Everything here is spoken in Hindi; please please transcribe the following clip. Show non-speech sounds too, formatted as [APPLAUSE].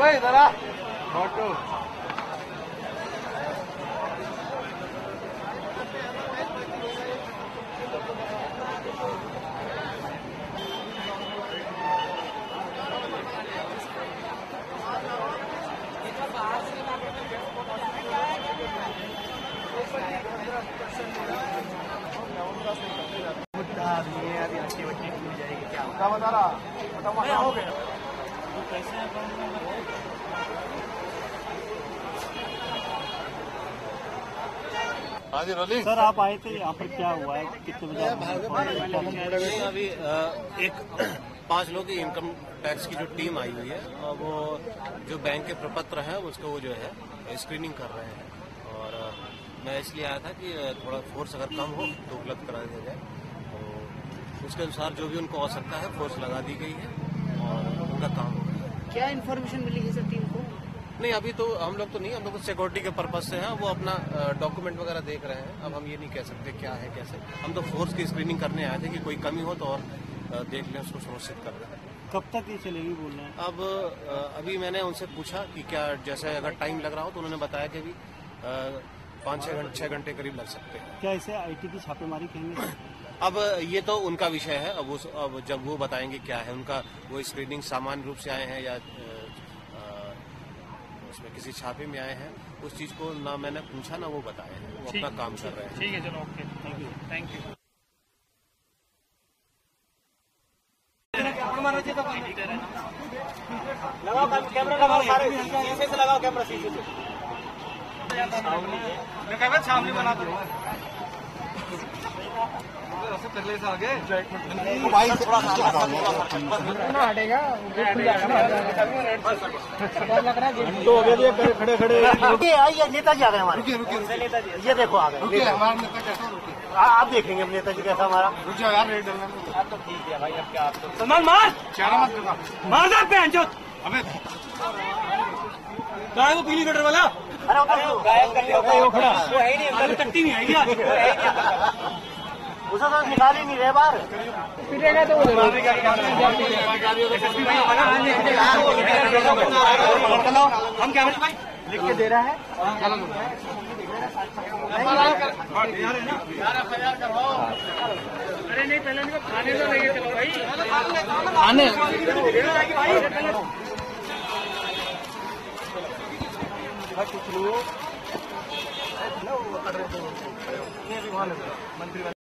ओए इधर मुद्दा नहीं है अभी आपकी बच्ची टूट जाएगी क्या बता रहा? बताओ हो गया सर आप आए थे यहाँ पर क्या हुआ है? कितने बजे अभी एक [CLEARS THROAT] पाँच लोग की इनकम टैक्स की जो टीम आई हुई है और वो जो बैंक के प्रपत्र हैं उसको वो जो है स्क्रीनिंग कर रहे हैं। और मैं इसलिए आया था कि थोड़ा फोर्स अगर कम हो तो उपलब्ध करा दिया जाए। तो उसके अनुसार जो भी उनको आवश्यकता है फोर्स लगा दी गई है और उनका काम हो रहा है। क्या इन्फॉर्मेशन मिली है सर टीम को? नहीं अभी तो हम लोग तो नहीं हम लोग तो सिक्योरिटी के पर्पज से हैं। वो अपना डॉक्यूमेंट वगैरह देख रहे हैं। अब हम ये नहीं कह सकते क्या है कैसे हम तो फोर्स की स्क्रीनिंग करने आए थे कि कोई कमी हो तो और देख लें उसको सुनिश्चित कर दें कब तक ये चलेगी बोल रहे हैं? अब अभी मैंने उनसे पूछा कि क्या जैसे अगर टाइम लग रहा हो तो उन्होंने बताया कि अभी पाँच छः घंटे छः घंटे करीब लग सकते हैं। क्या इसे आईटी की छापेमारी कहेंगे? अब ये तो उनका विषय है। अब उस अब जब वो बताएँगे क्या है उनका वो स्क्रीनिंग सामान्य रूप से आए हैं या उसमें किसी छापे में आए हैं उस चीज़ को ना मैंने पूछा ना वो बताए हैं। वो अपना काम कर रहे हैं। ठीक है चलो okay. Thank you thank you ये नेताजी आ गए हमारे देखो आ गए आप देखेंगे अब नेताजी कैसा हमारा अब ठीक है अब सलमान मार मार पहन चो काय वो पीली कटर वाला? अरे उधर गायब कर दिया वो खड़ा वो है नहीं अभी टट्टी नहीं आई आज उसे तो निकाल ही नहीं रहे बाहर हम क्या भाई। लिख के दे रहा है अरे नहीं पहले खाने तो लेके चलो भाई। खाने